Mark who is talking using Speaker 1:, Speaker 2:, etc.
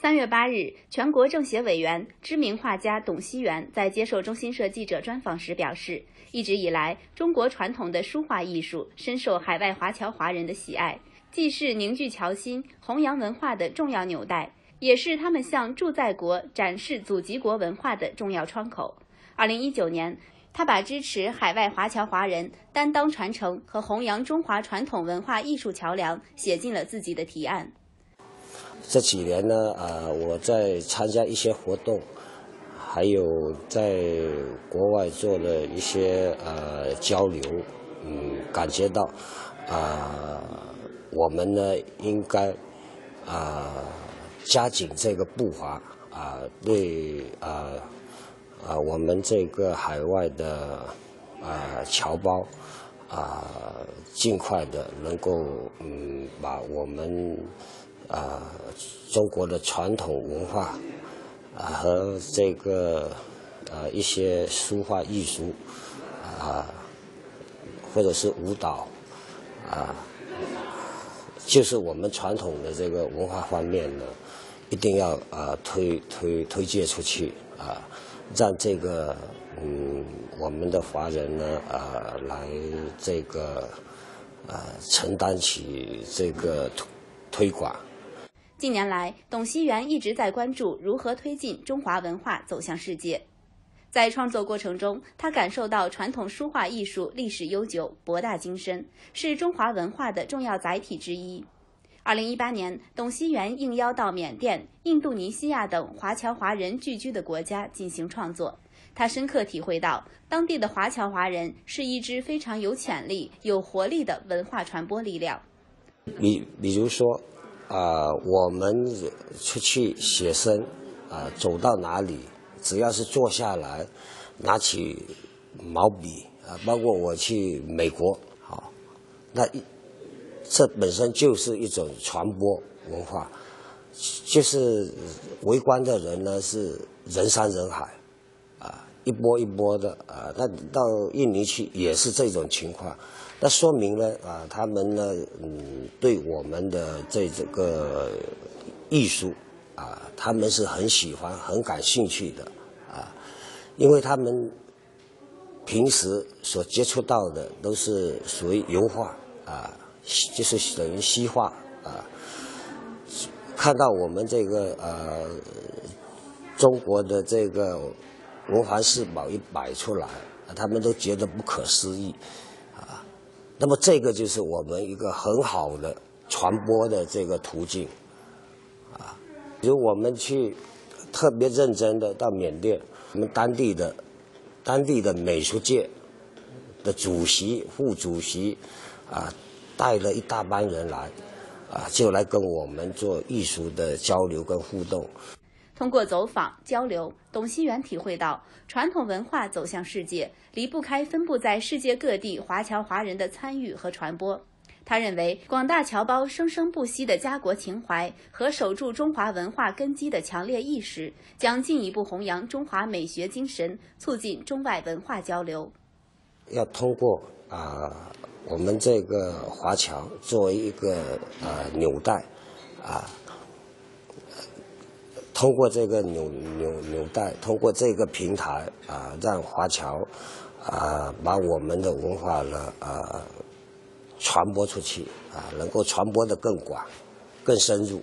Speaker 1: 三月八日，全国政协委员、知名画家董希元在接受中新社记者专访时表示，一直以来，中国传统的书画艺术深受海外华侨华人的喜爱，既是凝聚侨心、弘扬文化的重要纽带，也是他们向驻在国展示祖籍国文化的重要窗口。二零一九年，他把支持海外华侨华人担当传承和弘扬中华传统文化艺术桥梁写进了自己的提案。
Speaker 2: 这几年呢，呃，我在参加一些活动，还有在国外做了一些呃交流，嗯，感觉到啊，我们呢应该啊加紧这个步伐啊，对啊啊我们这个海外的啊侨胞啊，尽快的能够嗯把我们。啊，中国的传统文化啊和这个啊一些书画艺术啊，或者是舞蹈啊，就是我们传统的这个文化方面呢，一定要啊推推推介出去啊，让这个嗯我们的华人呢啊来这个啊承担起这个推推广。
Speaker 1: 近年来，董希元一直在关注如何推进中华文化走向世界。在创作过程中，他感受到传统书画艺术历史悠久、博大精深，是中华文化的重要载体之一。二零一八年，董希元应邀到缅甸、印度尼西亚等华侨华人聚居的国家进行创作，他深刻体会到当地的华侨华人是一支非常有潜力、有活力的文化传播力量。
Speaker 2: 比比如说。啊，我们出去写生，啊，走到哪里，只要是坐下来，拿起毛笔，啊，包括我去美国，好，那这本身就是一种传播文化，就是围观的人呢是人山人海，啊，一波一波的，啊，那到印尼去也是这种情况。那说明呢，啊，他们呢，嗯，对我们的这这个艺术，啊，他们是很喜欢、很感兴趣的，啊，因为他们平时所接触到的都是属于油画，啊，就是等于西画，啊，看到我们这个呃中国的这个文化四宝一摆出来，他们都觉得不可思议。那么这个就是我们一个很好的传播的这个途径，啊，比如我们去特别认真的到缅甸，我们当地的当地的美术界的主席、副主席，啊，带了一大帮人来，啊，就来跟我们做艺术的交流跟互动。
Speaker 1: 通过走访交流，董希元体会到，传统文化走向世界，离不开分布在世界各地华侨华人的参与和传播。他认为，广大侨胞生生不息的家国情怀和守住中华文化根基的强烈意识，将进一步弘扬中华美学精神，促进中外文化交流。
Speaker 2: 要通过啊，我们这个华侨作为一个啊纽带啊。通过这个纽纽纽带，通过这个平台啊，让华侨啊把我们的文化呢啊传播出去啊，能够传播的更广、更深入。